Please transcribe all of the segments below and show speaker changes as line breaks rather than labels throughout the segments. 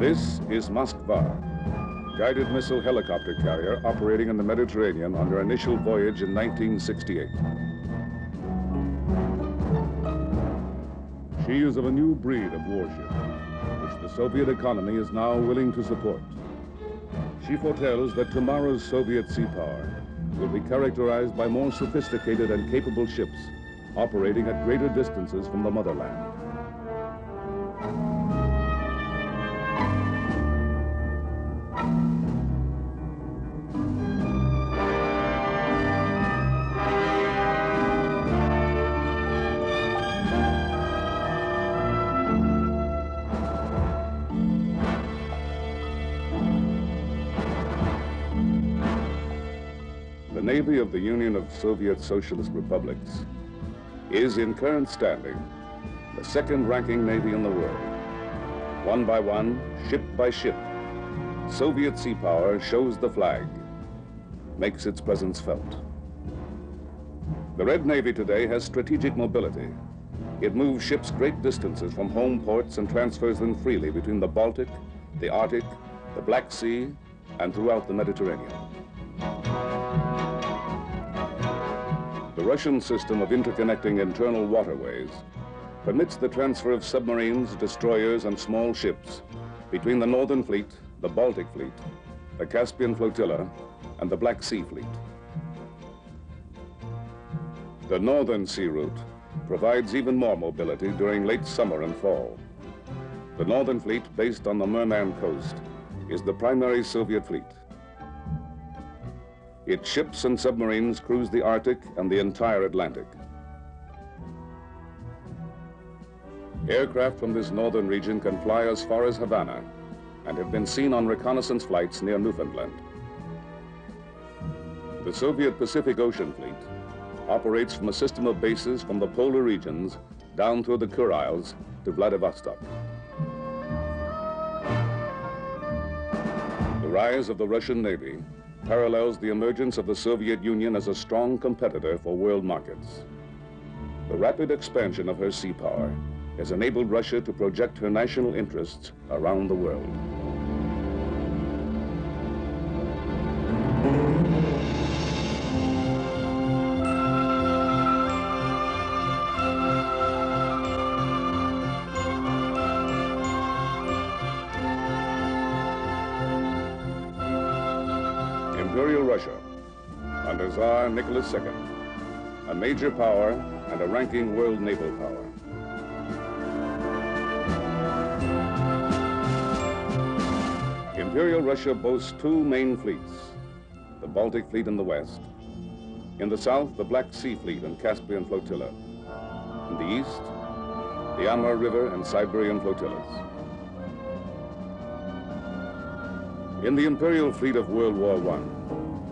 This is Moskva, guided missile helicopter carrier operating in the Mediterranean on her initial voyage in 1968. She is of a new breed of warship, which the Soviet economy is now willing to support. She foretells that tomorrow's Soviet sea power will be characterized by more sophisticated and capable ships operating at greater distances from the motherland. The Navy of the Union of Soviet Socialist Republics is in current standing the second ranking Navy in the world. One by one, ship by ship, Soviet sea power shows the flag, makes its presence felt. The Red Navy today has strategic mobility. It moves ships great distances from home ports and transfers them freely between the Baltic, the Arctic, the Black Sea, and throughout the Mediterranean. The Russian system of interconnecting internal waterways permits the transfer of submarines, destroyers, and small ships between the Northern Fleet, the Baltic Fleet, the Caspian Flotilla, and the Black Sea Fleet. The Northern Sea Route provides even more mobility during late summer and fall. The Northern Fleet, based on the Murman coast, is the primary Soviet fleet. Its ships and submarines cruise the Arctic and the entire Atlantic. Aircraft from this northern region can fly as far as Havana and have been seen on reconnaissance flights near Newfoundland. The Soviet Pacific Ocean Fleet operates from a system of bases from the polar regions down through the Kuriles to Vladivostok. The rise of the Russian Navy parallels the emergence of the Soviet Union as a strong competitor for world markets. The rapid expansion of her sea power has enabled Russia to project her national interests around the world. Tsar Nicholas II, a major power and a ranking world naval power. Imperial Russia boasts two main fleets, the Baltic Fleet in the west. In the south, the Black Sea Fleet and Caspian Flotilla. In the east, the Amur River and Siberian flotillas. In the Imperial Fleet of World War I,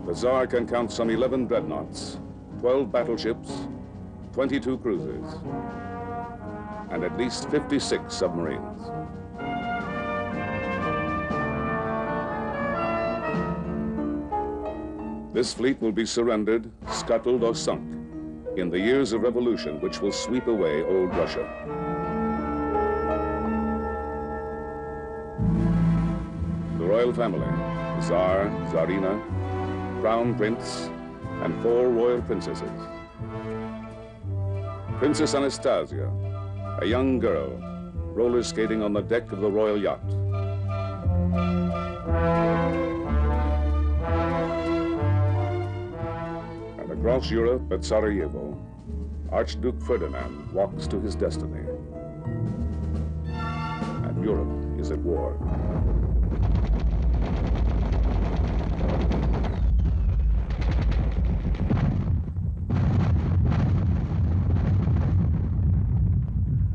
the Tsar can count some 11 dreadnoughts, 12 battleships, 22 cruisers, and at least 56 submarines. This fleet will be surrendered, scuttled, or sunk in the years of revolution which will sweep away old Russia. The royal family, the Tsar, Tsarina, Crown Prince, and four royal princesses. Princess Anastasia, a young girl, roller skating on the deck of the royal yacht. And across Europe at Sarajevo, Archduke Ferdinand walks to his destiny. And Europe is at war.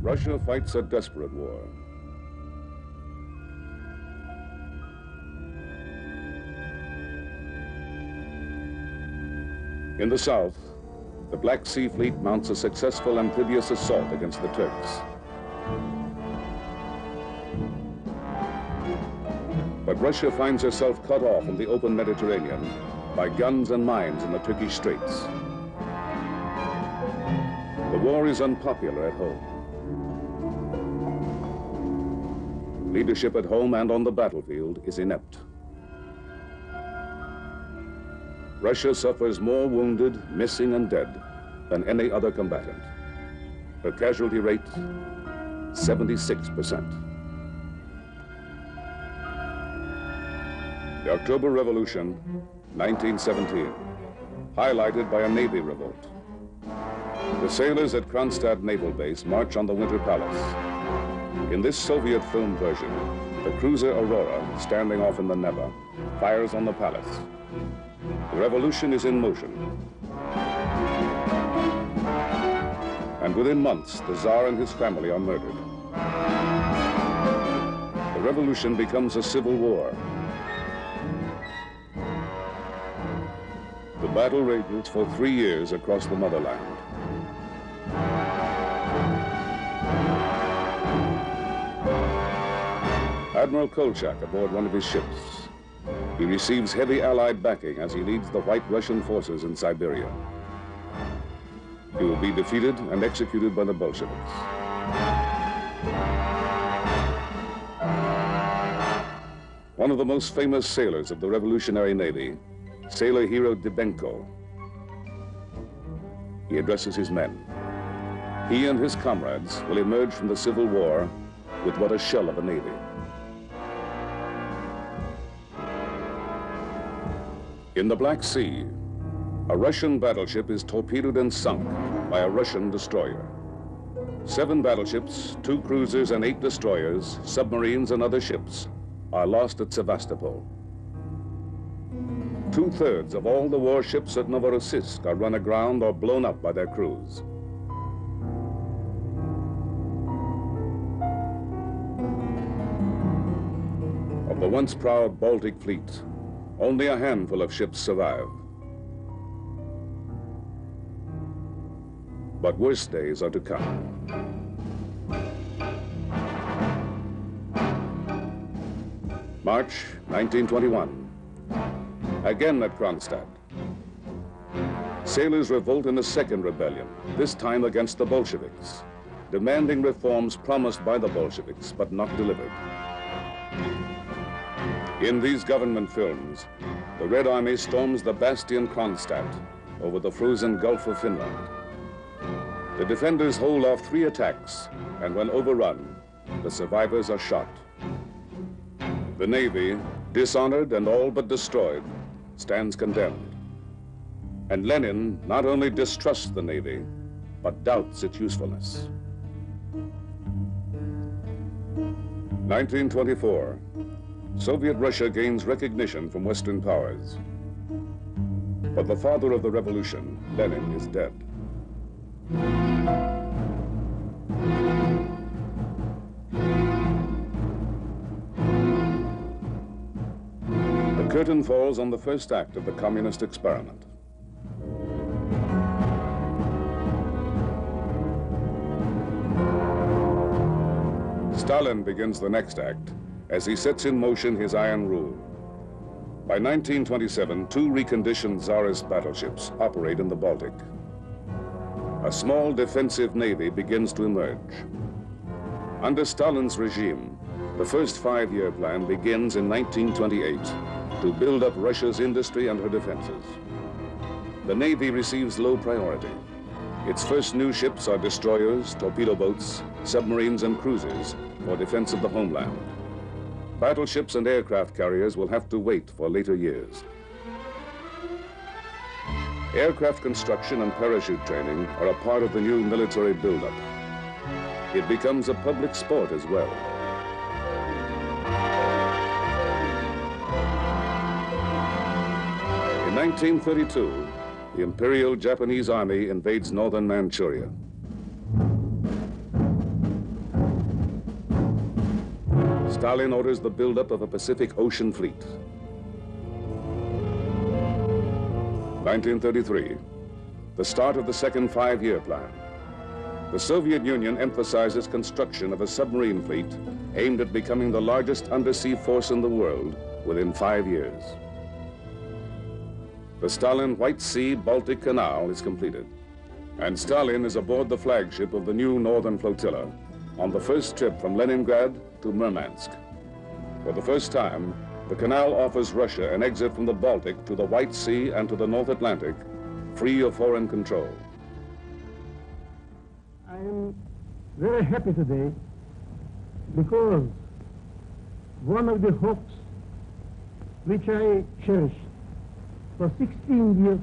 Russia fights a desperate war. In the south, the Black Sea Fleet mounts a successful amphibious assault against the Turks. But Russia finds herself cut off in the open Mediterranean by guns and mines in the Turkish Straits. The war is unpopular at home. Leadership at home and on the battlefield is inept. Russia suffers more wounded, missing, and dead than any other combatant. Her casualty rate, 76%. The October Revolution, 1917, highlighted by a Navy revolt. The sailors at Kronstadt Naval Base march on the Winter Palace. In this Soviet film version, the cruiser Aurora, standing off in the Neva, fires on the palace. The revolution is in motion. And within months, the Tsar and his family are murdered. The revolution becomes a civil war. The battle rages for three years across the motherland. Admiral Kolchak aboard one of his ships. He receives heavy Allied backing as he leads the White Russian forces in Siberia. He will be defeated and executed by the Bolsheviks. One of the most famous sailors of the Revolutionary Navy, sailor hero Dybenko. He addresses his men. He and his comrades will emerge from the Civil War with what a shell of a navy. In the Black Sea, a Russian battleship is torpedoed and sunk by a Russian destroyer. Seven battleships, two cruisers and eight destroyers, submarines and other ships are lost at Sevastopol. Two-thirds of all the warships at Novorossiysk are run aground or blown up by their crews. Of the once proud Baltic fleet, only a handful of ships survive. But worse days are to come. March 1921. Again at Kronstadt. Sailors revolt in a second rebellion, this time against the Bolsheviks, demanding reforms promised by the Bolsheviks but not delivered. In these government films, the Red Army storms the bastion Kronstadt over the frozen Gulf of Finland. The defenders hold off three attacks, and when overrun, the survivors are shot. The Navy, dishonored and all but destroyed, stands condemned. And Lenin not only distrusts the Navy, but doubts its usefulness. 1924, Soviet Russia gains recognition from Western powers. But the father of the revolution, Lenin, is dead. The curtain falls on the first act of the communist experiment. Stalin begins the next act as he sets in motion his iron rule. By 1927, two reconditioned Tsarist battleships operate in the Baltic. A small defensive navy begins to emerge. Under Stalin's regime, the first five-year plan begins in 1928 to build up Russia's industry and her defenses. The Navy receives low priority. Its first new ships are destroyers, torpedo boats, submarines, and cruisers for defense of the homeland. Battleships and aircraft carriers will have to wait for later years. Aircraft construction and parachute training are a part of the new military buildup. It becomes a public sport as well. In 1932, the Imperial Japanese Army invades northern Manchuria. Stalin orders the buildup of a Pacific Ocean fleet. 1933, the start of the second five-year plan. The Soviet Union emphasizes construction of a submarine fleet aimed at becoming the largest undersea force in the world within five years. The Stalin White Sea-Baltic Canal is completed, and Stalin is aboard the flagship of the new Northern Flotilla, on the first trip from Leningrad to Murmansk. For the first time, the canal offers Russia an exit from the Baltic to the White Sea and to the North Atlantic, free of foreign control.
I am very happy today because one of the hopes which I cherished for 16 years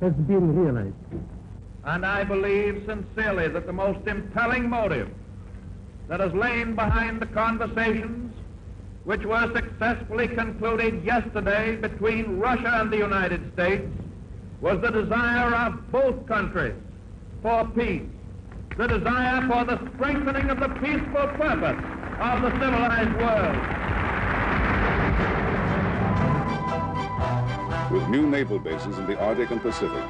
has been realized.
And I believe sincerely that the most impelling motive that has lain behind the conversations which were successfully concluded yesterday between Russia and the United States was the desire of both countries for peace, the desire for the strengthening of the peaceful purpose of the civilized world.
With new naval bases in the Arctic and Pacific,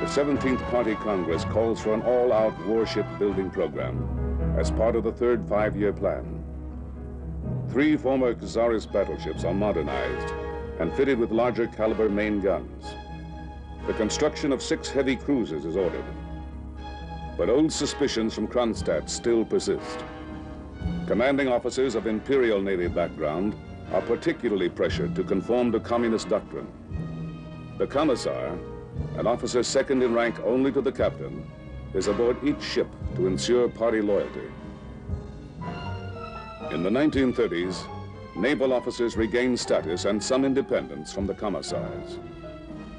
the 17th Party Congress calls for an all-out warship building program as part of the third five-year plan. Three former Czarist battleships are modernized and fitted with larger caliber main guns. The construction of six heavy cruisers is ordered. But old suspicions from Kronstadt still persist. Commanding officers of Imperial Navy background are particularly pressured to conform to communist doctrine. The commissar, an officer second in rank only to the captain, is aboard each ship to ensure party loyalty. In the 1930s, naval officers regained status and some independence from the commissars.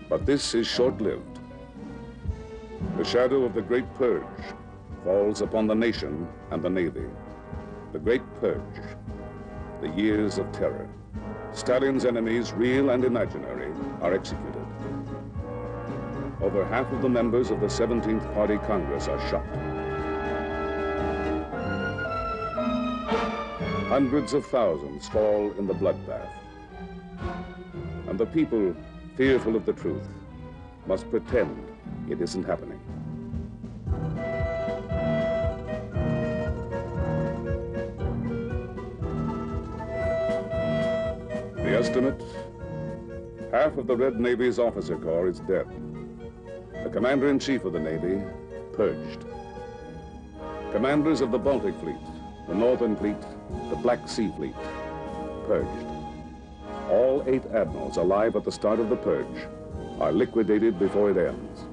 But this is short-lived. The shadow of the Great Purge falls upon the nation and the Navy. The Great Purge, the years of terror. Stalin's enemies, real and imaginary, are executed. Over half of the members of the 17th Party Congress are shot. Hundreds of thousands fall in the bloodbath. And the people, fearful of the truth, must pretend it isn't happening. The estimate? Half of the Red Navy's officer corps is dead. The commander-in-chief of the Navy, purged. Commanders of the Baltic Fleet, the Northern Fleet, the Black Sea Fleet, purged. All eight admirals alive at the start of the purge are liquidated before it ends.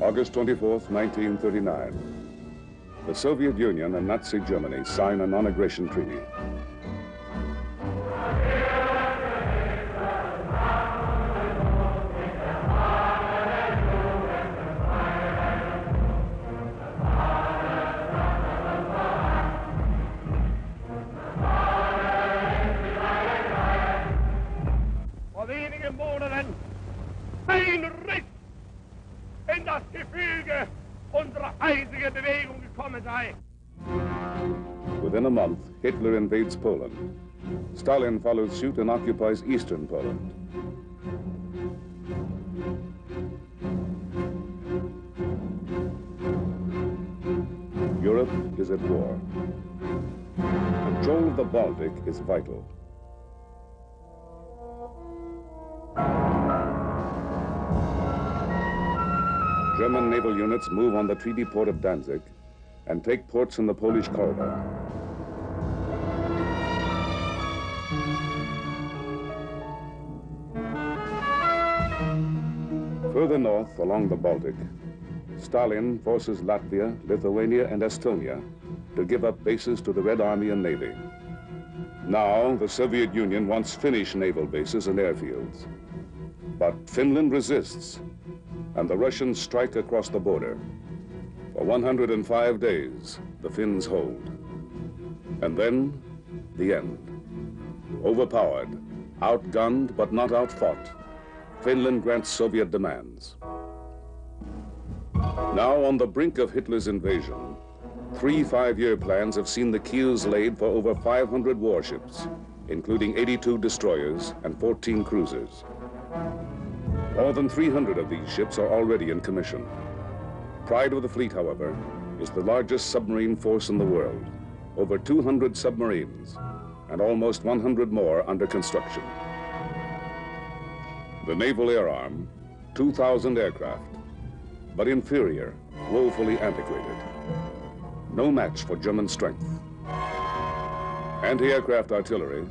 August 24th, 1939. The Soviet Union and Nazi Germany sign a non-aggression treaty. Invades Poland. Stalin follows suit and occupies eastern Poland. Europe is at war. Control of the Baltic is vital. German naval units move on the treaty port of Danzig and take ports in the Polish corridor. Further north along the Baltic, Stalin forces Latvia, Lithuania, and Estonia to give up bases to the Red Army and Navy. Now, the Soviet Union wants Finnish naval bases and airfields. But Finland resists, and the Russians strike across the border. For 105 days, the Finns hold. And then, the end. Overpowered, outgunned but not outfought, Finland grants Soviet demands. Now on the brink of Hitler's invasion, three five-year plans have seen the keels laid for over 500 warships, including 82 destroyers and 14 cruisers. More than 300 of these ships are already in commission. Pride of the fleet, however, is the largest submarine force in the world. Over 200 submarines and almost 100 more under construction. The Naval Air Arm, 2,000 aircraft, but inferior woefully antiquated. No match for German strength. Anti-aircraft artillery,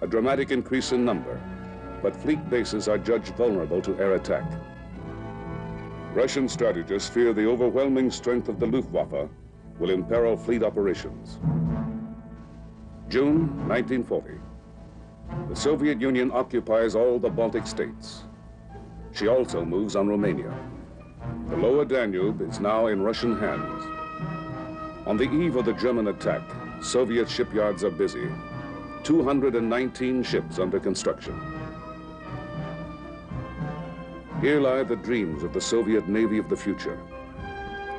a dramatic increase in number, but fleet bases are judged vulnerable to air attack. Russian strategists fear the overwhelming strength of the Luftwaffe will imperil fleet operations. June 1940. The Soviet Union occupies all the Baltic states. She also moves on Romania. The lower Danube is now in Russian hands. On the eve of the German attack, Soviet shipyards are busy. 219 ships under construction. Here lie the dreams of the Soviet Navy of the future.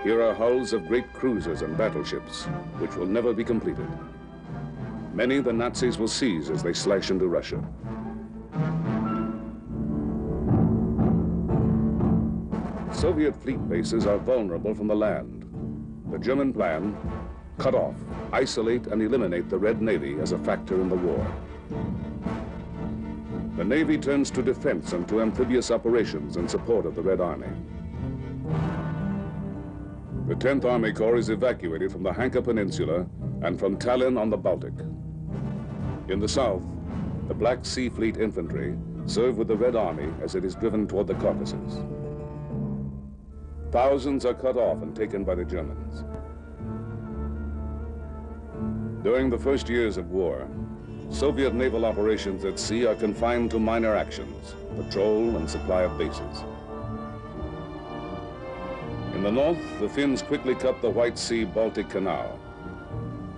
Here are hulls of great cruisers and battleships, which will never be completed. Many the Nazis will seize as they slash into Russia. Soviet fleet bases are vulnerable from the land. The German plan, cut off, isolate and eliminate the Red Navy as a factor in the war. The Navy turns to defense and to amphibious operations in support of the Red Army. The 10th Army Corps is evacuated from the Hanko Peninsula and from Tallinn on the Baltic. In the south, the Black Sea Fleet infantry serve with the Red Army as it is driven toward the Caucasus. Thousands are cut off and taken by the Germans. During the first years of war, Soviet naval operations at sea are confined to minor actions, patrol and supply of bases. In the north, the Finns quickly cut the White Sea-Baltic Canal.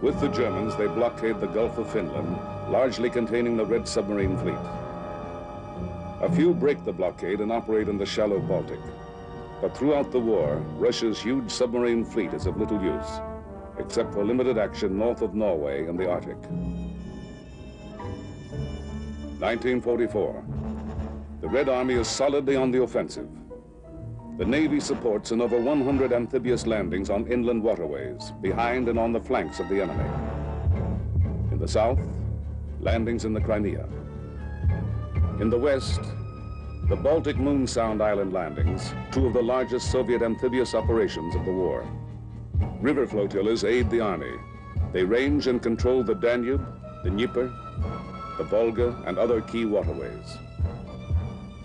With the Germans, they blockade the Gulf of Finland, largely containing the Red Submarine Fleet. A few break the blockade and operate in the shallow Baltic. But throughout the war, Russia's huge submarine fleet is of little use, except for limited action north of Norway in the Arctic. 1944. The Red Army is solidly on the offensive. The Navy supports in over 100 amphibious landings on inland waterways, behind and on the flanks of the enemy. In the south, landings in the Crimea. In the west, the Baltic Moon Sound Island landings, two of the largest Soviet amphibious operations of the war. River flotillas aid the army. They range and control the Danube, the Dnieper, the Volga, and other key waterways.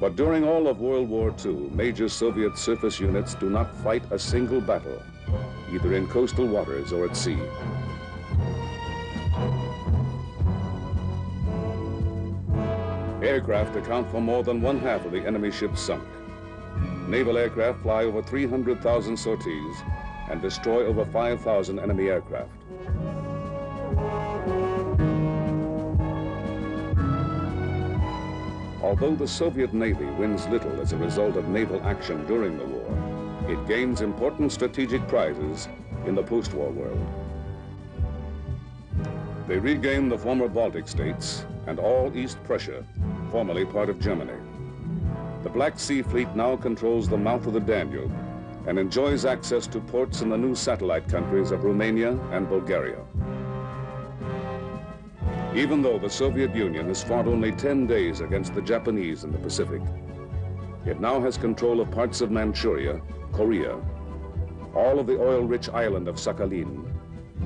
But during all of World War II, major Soviet surface units do not fight a single battle, either in coastal waters or at sea. Aircraft account for more than one half of the enemy ships sunk. Naval aircraft fly over 300,000 sorties and destroy over 5,000 enemy aircraft. Although the Soviet Navy wins little as a result of naval action during the war, it gains important strategic prizes in the post-war world. They regain the former Baltic states and all East Prussia, formerly part of Germany. The Black Sea Fleet now controls the mouth of the Danube and enjoys access to ports in the new satellite countries of Romania and Bulgaria. Even though the Soviet Union has fought only 10 days against the Japanese in the Pacific, it now has control of parts of Manchuria, Korea, all of the oil-rich island of Sakhalin,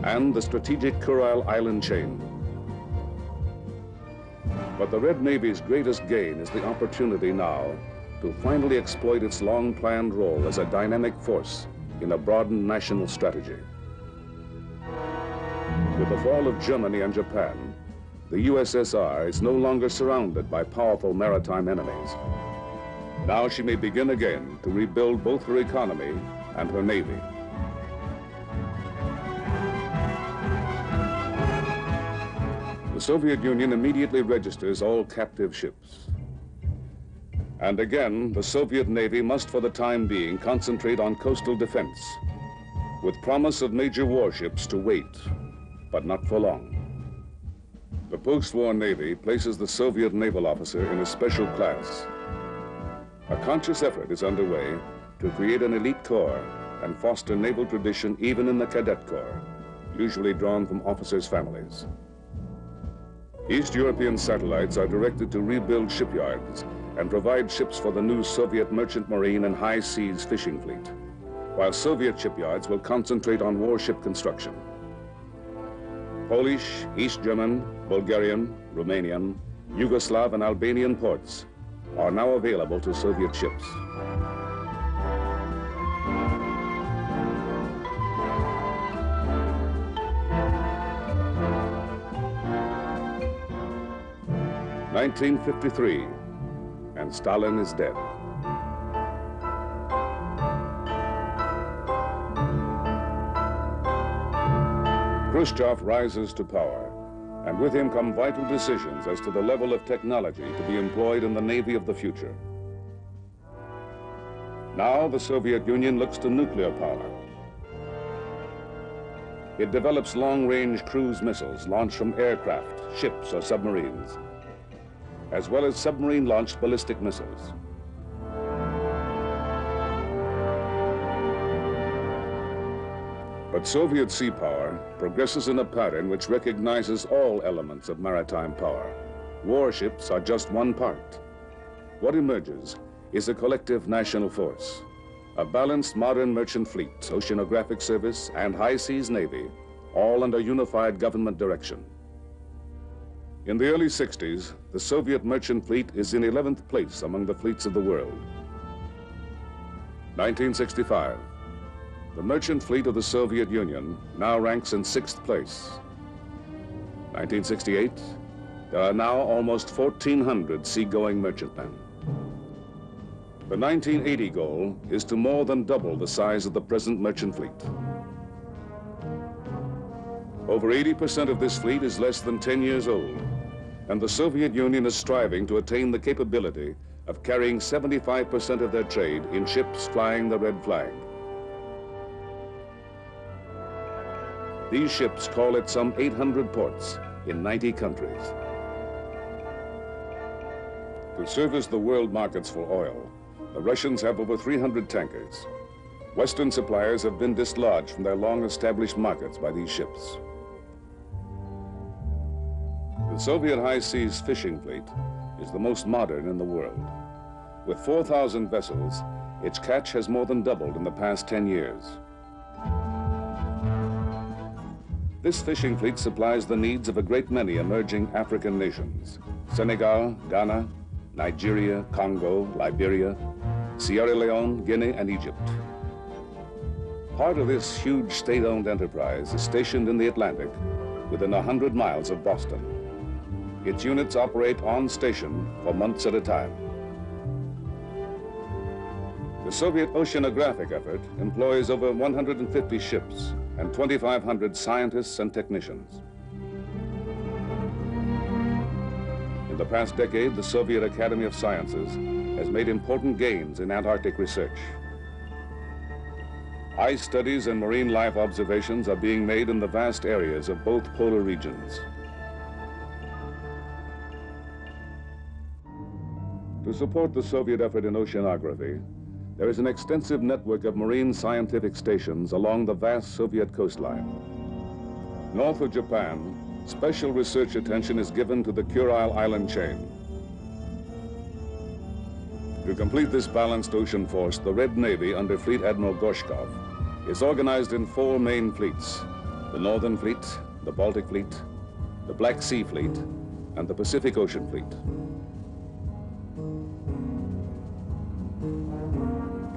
and the strategic Kuril island chain. But the Red Navy's greatest gain is the opportunity now to finally exploit its long-planned role as a dynamic force in a broadened national strategy. With the fall of Germany and Japan, the USSR is no longer surrounded by powerful maritime enemies. Now she may begin again to rebuild both her economy and her navy. Soviet Union immediately registers all captive ships. And again, the Soviet Navy must for the time being concentrate on coastal defense, with promise of major warships to wait, but not for long. The post-war Navy places the Soviet naval officer in a special class. A conscious effort is underway to create an elite corps and foster naval tradition even in the cadet corps, usually drawn from officers' families. East European satellites are directed to rebuild shipyards and provide ships for the new Soviet merchant marine and high seas fishing fleet. while Soviet shipyards will concentrate on warship construction. Polish, East German, Bulgarian, Romanian, Yugoslav, and Albanian ports are now available to Soviet ships. Nineteen fifty-three, and Stalin is dead. Khrushchev rises to power, and with him come vital decisions as to the level of technology to be employed in the Navy of the future. Now the Soviet Union looks to nuclear power. It develops long-range cruise missiles launched from aircraft, ships, or submarines, as well as submarine-launched ballistic missiles. But Soviet sea power progresses in a pattern which recognizes all elements of maritime power. Warships are just one part. What emerges is a collective national force, a balanced modern merchant fleet, oceanographic service, and high seas navy, all under unified government direction. In the early 60s, the Soviet merchant fleet is in 11th place among the fleets of the world. 1965, the merchant fleet of the Soviet Union now ranks in sixth place. 1968, there are now almost 1,400 seagoing merchantmen. The 1980 goal is to more than double the size of the present merchant fleet. Over 80% of this fleet is less than 10 years old, and the Soviet Union is striving to attain the capability of carrying 75% of their trade in ships flying the red flag. These ships call at some 800 ports in 90 countries. To service the world markets for oil, the Russians have over 300 tankers. Western suppliers have been dislodged from their long-established markets by these ships. The Soviet high seas fishing fleet is the most modern in the world. With 4,000 vessels, its catch has more than doubled in the past 10 years. This fishing fleet supplies the needs of a great many emerging African nations. Senegal, Ghana, Nigeria, Congo, Liberia, Sierra Leone, Guinea, and Egypt. Part of this huge state-owned enterprise is stationed in the Atlantic within 100 miles of Boston. Its units operate on station for months at a time. The Soviet oceanographic effort employs over 150 ships and 2,500 scientists and technicians. In the past decade, the Soviet Academy of Sciences has made important gains in Antarctic research. Ice studies and marine life observations are being made in the vast areas of both polar regions. To support the Soviet effort in oceanography, there is an extensive network of marine scientific stations along the vast Soviet coastline. North of Japan, special research attention is given to the Kurile Island chain. To complete this balanced ocean force, the Red Navy under Fleet Admiral Gorshkov is organized in four main fleets, the Northern Fleet, the Baltic Fleet, the Black Sea Fleet, and the Pacific Ocean Fleet.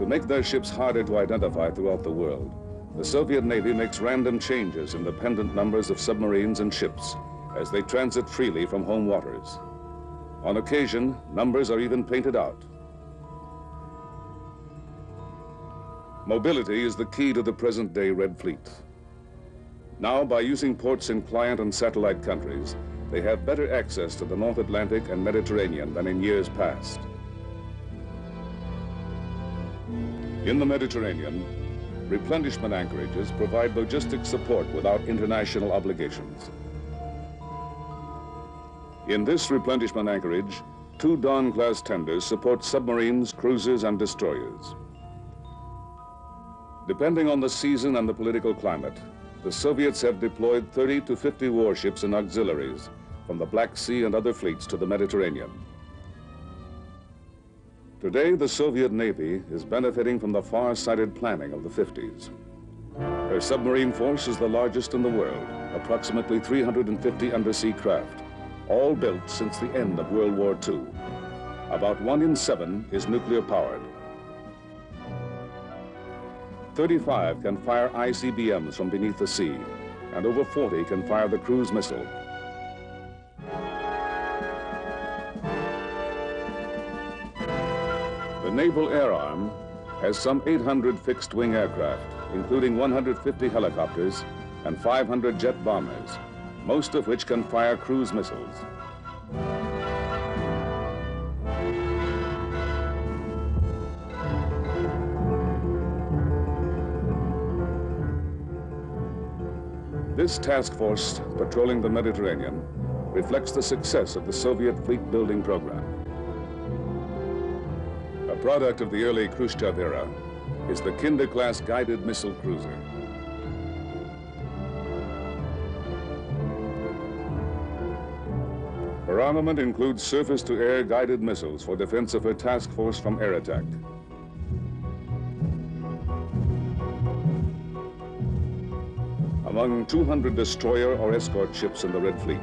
To make their ships harder to identify throughout the world, the Soviet Navy makes random changes in the pendant numbers of submarines and ships as they transit freely from home waters. On occasion, numbers are even painted out. Mobility is the key to the present-day Red Fleet. Now, by using ports in client and satellite countries, they have better access to the North Atlantic and Mediterranean than in years past. In the Mediterranean, replenishment anchorages provide logistic support without international obligations. In this replenishment anchorage, two Don-class tenders support submarines, cruisers, and destroyers. Depending on the season and the political climate, the Soviets have deployed 30 to 50 warships and auxiliaries from the Black Sea and other fleets to the Mediterranean. Today, the Soviet Navy is benefiting from the far-sighted planning of the 50s. Her submarine force is the largest in the world, approximately 350 undersea craft, all built since the end of World War II. About one in seven is nuclear powered. 35 can fire ICBMs from beneath the sea, and over 40 can fire the cruise missile. Naval Air Arm has some 800 fixed-wing aircraft, including 150 helicopters and 500 jet bombers, most of which can fire cruise missiles. This task force patrolling the Mediterranean reflects the success of the Soviet fleet building program. A product of the early Khrushchev era is the Kynda-class guided missile cruiser. Her armament includes surface-to-air guided missiles for defense of her task force from air attack. Among 200 destroyer or escort ships in the Red Fleet,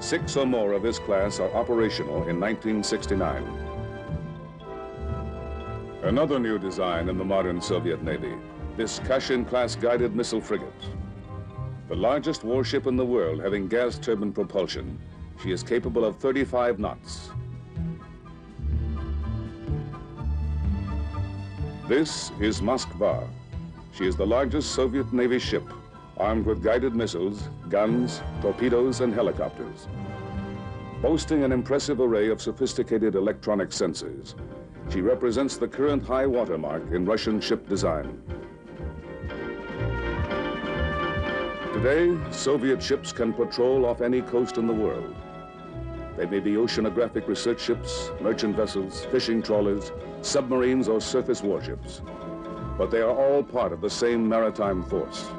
six or more of this class are operational in 1969. Another new design in the modern Soviet Navy, this Kashin-class guided missile frigate. The largest warship in the world having gas turbine propulsion, she is capable of 35 knots. This is Moskva. She is the largest Soviet Navy ship armed with guided missiles, guns, torpedoes, and helicopters. Boasting an impressive array of sophisticated electronic sensors, she represents the current high watermark in Russian ship design. Today, Soviet ships can patrol off any coast in the world. They may be oceanographic research ships, merchant vessels, fishing trawlers, submarines, or surface warships. But they are all part of the same maritime force.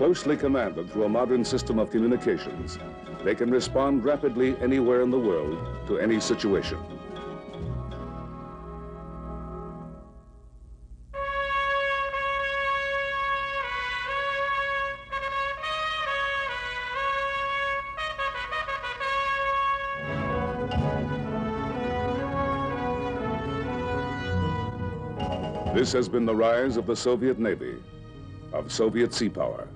Closely commanded through a modern system of communications, they can respond rapidly anywhere in the world to any situation. This has been the rise of the Soviet Navy, of Soviet sea power.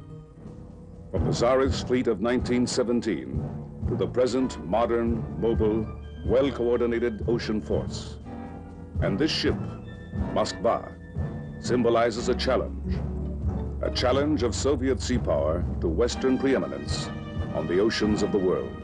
From the Tsarist fleet of 1917 to the present modern, mobile, well-coordinated ocean force. And this ship, Moskva, symbolizes a challenge. A challenge of Soviet sea power to Western preeminence on the oceans of the world.